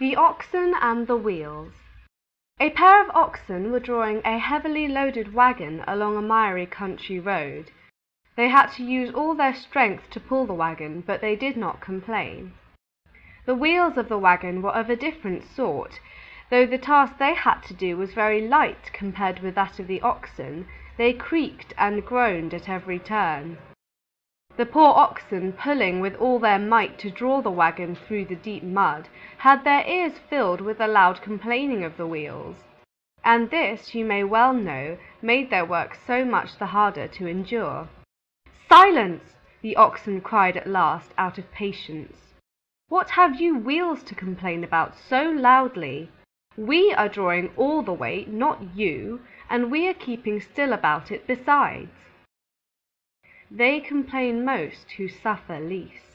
THE OXEN AND THE WHEELS A pair of Oxen were drawing a heavily loaded wagon along a miry country road. They had to use all their strength to pull the wagon, but they did not complain. The wheels of the wagon were of a different sort. Though the task they had to do was very light compared with that of the Oxen, they creaked and groaned at every turn. The poor Oxen, pulling with all their might to draw the wagon through the deep mud, had their ears filled with the loud complaining of the Wheels. And this, you may well know, made their work so much the harder to endure. "Silence!" the Oxen cried at last, out of patience. "What have you Wheels to complain about so loudly? We are drawing all the weight, not you, and we are keeping still about it besides." They complain most who suffer least.